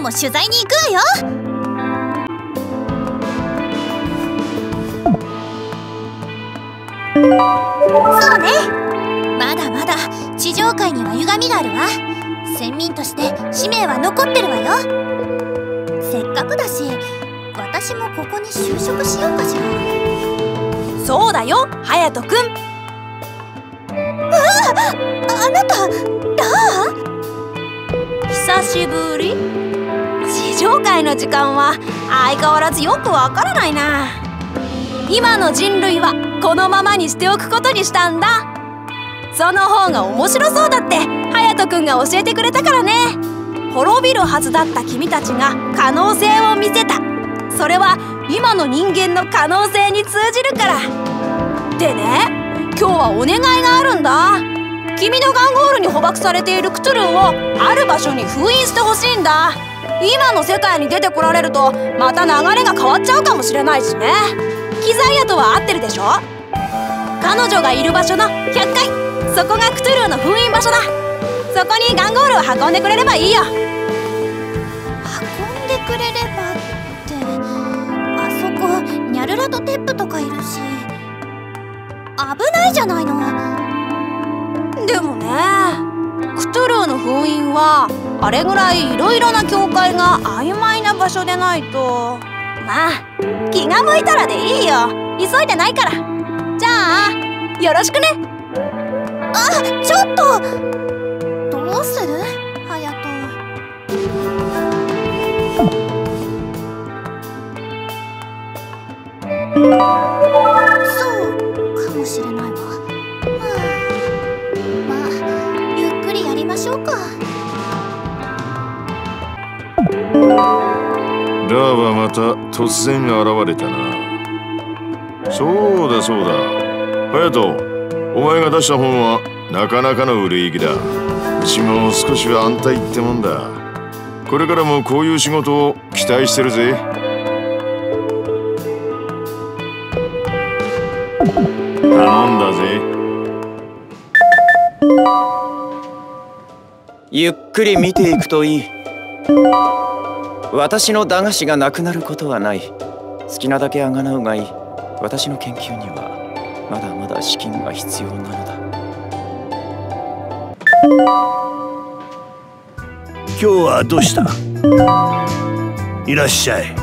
日も取材に行くわよ。そうね。まだまだ地上界には歪みがあるわ。先民として使命は残ってるわよ。せっかくだし私もここに就職しようかしら。そうだよ隼人君うわあなたラー。久しぶり地上界の時間は相変わらずよくわからないな。今の人類はこのままにしておくことにしたんだ。その方が面白そうだって隼人君が教えてくれたからね。滅びるはずだった君たちが可能性を見せた。それは今の人間の可能性に通じるから。でね今日はお願いがあるんだ。君のガンゴールに捕獲されているクトゥルンをある場所に封印してほしいんだ。今の世界に出てこられるとまた流れが変わっちゃうかもしれないしね。キザイアとは合ってるでしょ？彼女がいる場所の100階。そこがクトゥルーの封印場所だ。そこにガンゴールを運んでくれればいいよ。運んでくれればって。あそこニャルラとテップとかいるし。危ないじゃないの。でもねクトゥルーの封印はあれぐらいいろいろな境界が曖昧な場所でないと。まあ気が向いたらでいいよ。急いでないから。じゃあよろしくね。あちょっと。どうする？隼人。そうかもしれないわ。はあまあゆっくりやりましょうか。ダーはまた突然現れたな。そうだそうだ。隼人お前が出した本はなかなかの売れ行きだ。うちも少しは安泰ってもんだ。これからもこういう仕事を期待してるぜ。頼んだぜ。ゆっくり見ていくといい。私の駄菓子がなくなることはない。好きなだけあがなうがい。い私の研究にはまだまだ資金が必要なのだ。今日はどうした？いらっしゃい。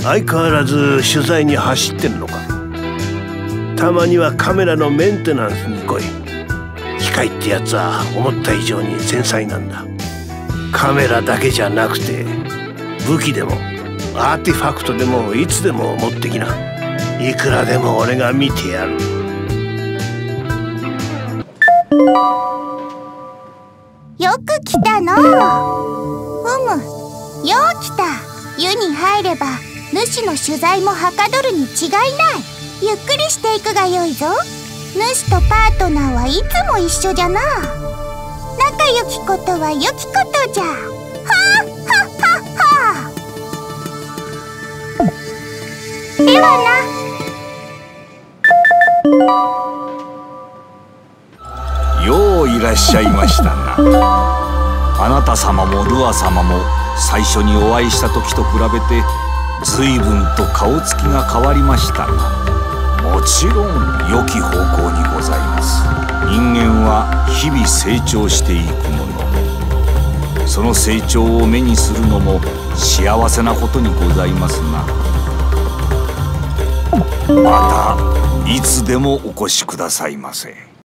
相変わらず取材に走ってんのか。たまにはカメラのメンテナンスに来い。機械ってやつは思った以上に繊細なんだ。カメラだけじゃなくて武器でもアーティファクトでもいつでも持ってきな。いくらでも俺が見てやる。よく来たの。ふむよう来た。湯に入れば主の取材もはかどるに違いない。ゆっくりしていくがよいぞ。主とパートナーはいつも一緒じゃな。仲良きことは良きことじゃ。はあはははではな。よういらっしゃいましたな。あなた様もルア様も最初にお会いした時と比べて随分と顔つきが変わりましたがもちろん良き方向にございます。日々成長していくものその成長を目にするのも幸せなことにございますがまたいつでもお越しくださいませ。